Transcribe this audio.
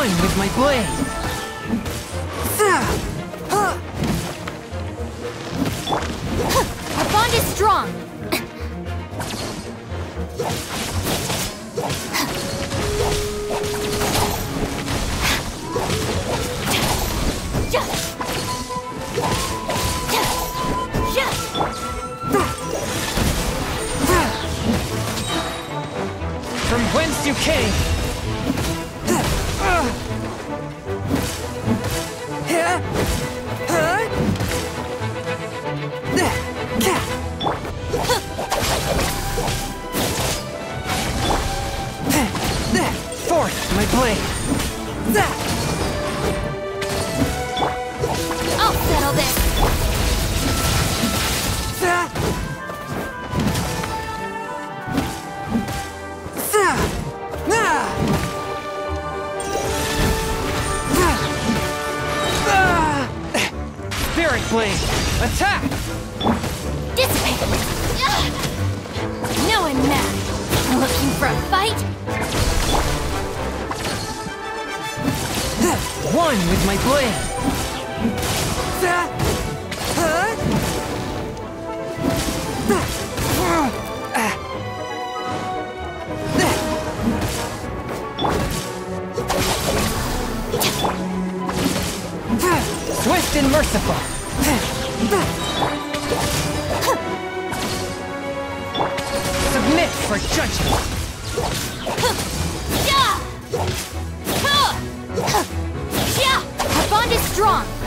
One with my blade. Our bond is strong. From whence you came. I'll settle this. Spirit blade. Attack. Dissipate. No one mad. Looking for a fight? One with my blade. Swift and merciful. Submit for judgment. Yeah! Our bond is strong.